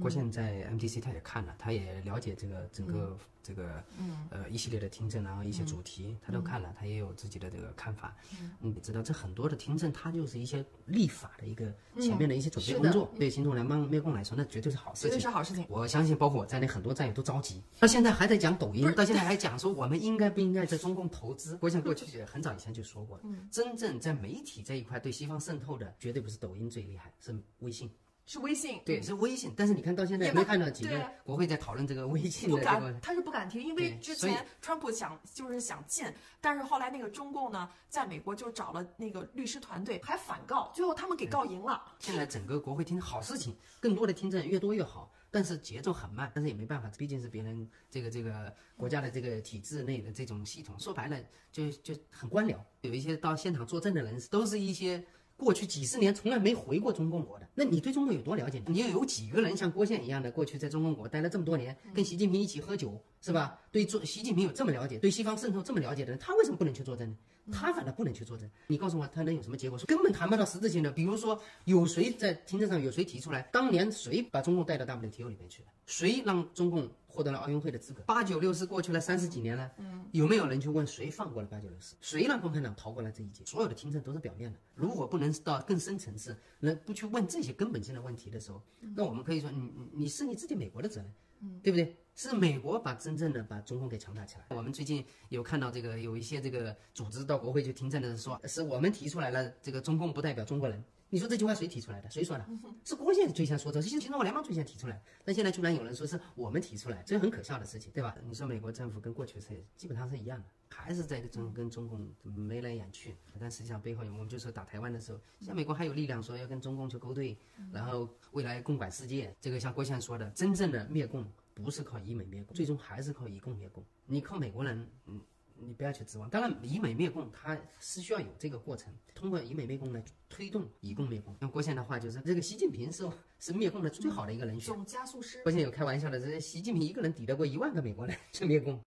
郭宪在 MTC 他也看了，他也了解这个整个这个呃一系列的听证，然后一些主题他都看了，他也有自己的这个看法。嗯，你知道这很多的听证，它就是一些立法的一个前面的一些准备工作，对新中联邦灭共来说，那绝对是好事情，绝对是好事情。我相信，包括我在内，很多战友都着急，到现在还在讲抖音，到现在还讲说我们应该不应该在中共投资。郭宪过去很早以前就说过，真正在媒体这一块对西方渗透的，绝对不是抖音最厉害，是微信。是微信，对，是微信。但是你看到现在，没看到几个国会在讨论这个微信的这个，他是不敢听，因为之前川普想就是想禁，但是后来那个中共呢，在美国就找了那个律师团队，还反告，最后他们给告赢了。现在整个国会听好事情，更多的听证越多越好，但是节奏很慢，但是也没办法，毕竟是别人这个这个国家的这个体制内的这种系统，说白了就就很官僚。有一些到现场作证的人，都是一些。过去几十年从来没回过中共国的，那你对中共有多了解？你又有几个人像郭宪一样的过去在中共国待了这么多年，跟习近平一起喝酒，是吧？对中习近平有这么了解，对西方渗透这么了解的人，他为什么不能去作证呢？他反倒不能去作证。你告诉我，他能有什么结果？说根本谈不到实质性的。比如说，有谁在听证上有谁提出来，当年谁把中共带到 WTO 里面去了？谁让中共？获得了奥运会的资格，八九六四过去了三十几年了，有没有人去问谁放过了八九六四？谁让共产党逃过了这一劫？所有的听证都是表面的，如果不能到更深层次，那不去问这些根本性的问题的时候，那我们可以说，你你是你自己美国的责任，嗯，对不对？是美国把真正的把中共给强大起来。我们最近有看到这个有一些这个组织到国会去听证的人，说是我们提出来了，这个中共不代表中国人。你说这句话谁提出来的？谁说的？是郭宪最先说的，是新中国联邦最先提出来。但现在居然有人说是我们提出来，这是很可笑的事情，对吧？你说美国政府跟过去是基本上是一样的，还是在中跟中共眉来眼去。但实际上背后，我们就说打台湾的时候，像美国还有力量说要跟中共去勾兑，然后未来共管世界。这个像郭宪说的，真正的灭共不是靠以美灭共，最终还是靠以共灭共。你靠美国人，嗯。你不要去指望，当然以美灭共，它是需要有这个过程，通过以美灭共来推动以共灭共。用郭宪的话就是，这个习近平是是灭共的最好的一个人选，总加速师。郭宪有开玩笑的，这习近平一个人抵得过一万个美国人去灭共。